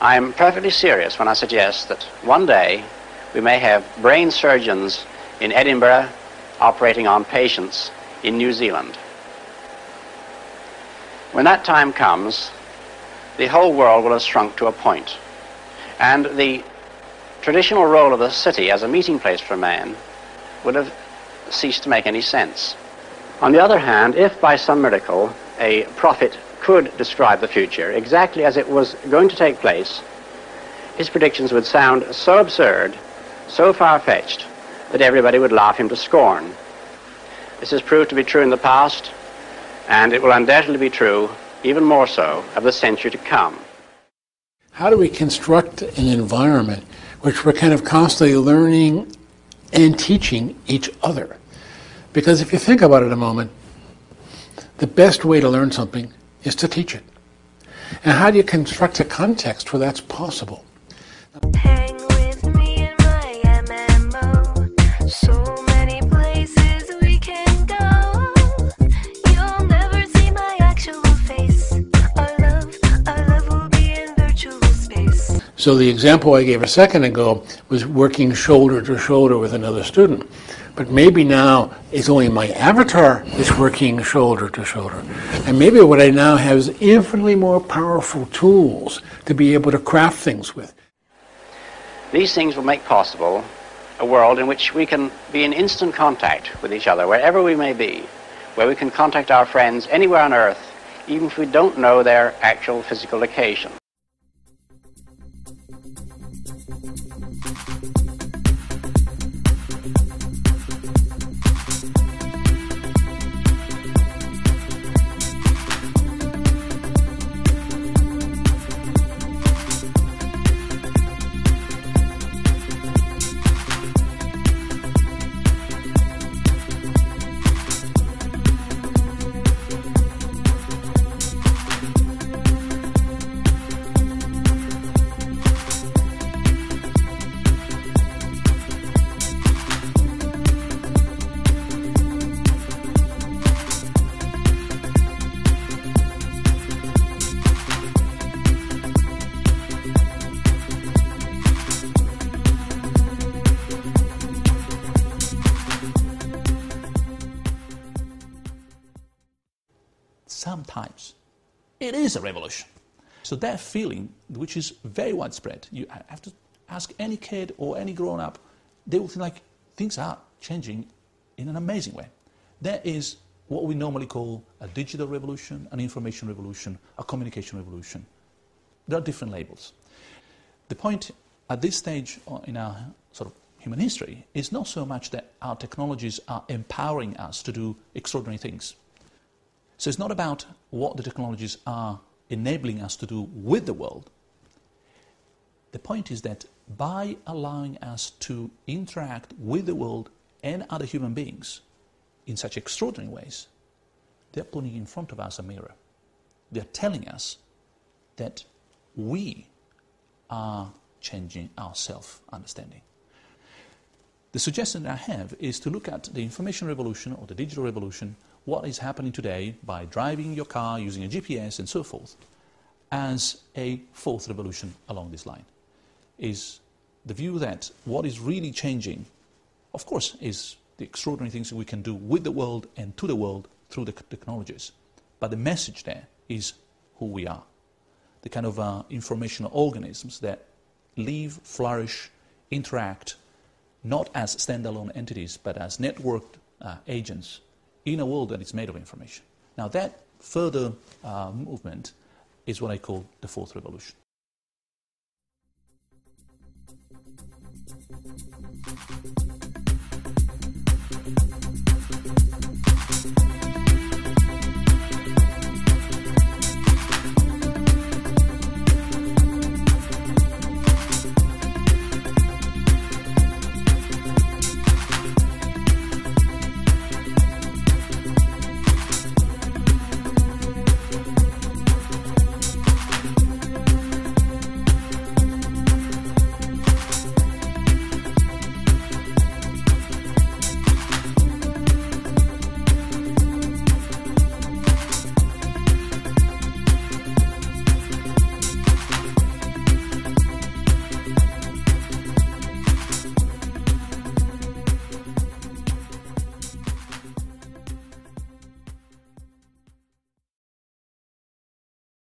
I am perfectly serious when I suggest that one day we may have brain surgeons in Edinburgh operating on patients in New Zealand. When that time comes, the whole world will have shrunk to a point, and the traditional role of the city as a meeting place for man would have ceased to make any sense. On the other hand, if by some miracle a prophet could describe the future exactly as it was going to take place, his predictions would sound so absurd, so far-fetched, that everybody would laugh him to scorn. This has proved to be true in the past, and it will undoubtedly be true, even more so, of the century to come. How do we construct an environment which we're kind of constantly learning and teaching each other? Because if you think about it a moment, the best way to learn something is to teach it. And how do you construct a context where that's possible? Hang with me in my MMO. So many places we can go. You'll never see my actual face. Our love, our love will be in virtual space. So the example I gave a second ago was working shoulder to shoulder with another student. But maybe now it's only my avatar is working shoulder to shoulder. And maybe what I now have is infinitely more powerful tools to be able to craft things with. These things will make possible a world in which we can be in instant contact with each other, wherever we may be, where we can contact our friends anywhere on earth, even if we don't know their actual physical location. It is a revolution. So that feeling, which is very widespread, you have to ask any kid or any grown up, they will feel like things are changing in an amazing way. That is what we normally call a digital revolution, an information revolution, a communication revolution. There are different labels. The point at this stage uh, in our sort of human history is not so much that our technologies are empowering us to do extraordinary things. So it's not about what the technologies are enabling us to do with the world. The point is that by allowing us to interact with the world and other human beings in such extraordinary ways, they're putting in front of us a mirror. They're telling us that we are changing our self understanding. The suggestion I have is to look at the information revolution or the digital revolution what is happening today by driving your car, using a GPS, and so forth, as a fourth revolution along this line. Is the view that what is really changing, of course, is the extraordinary things that we can do with the world and to the world through the technologies. But the message there is who we are. The kind of uh, informational organisms that live, flourish, interact, not as standalone entities, but as networked uh, agents in a world that is made of information. Now, that further uh, movement is what I call the fourth revolution.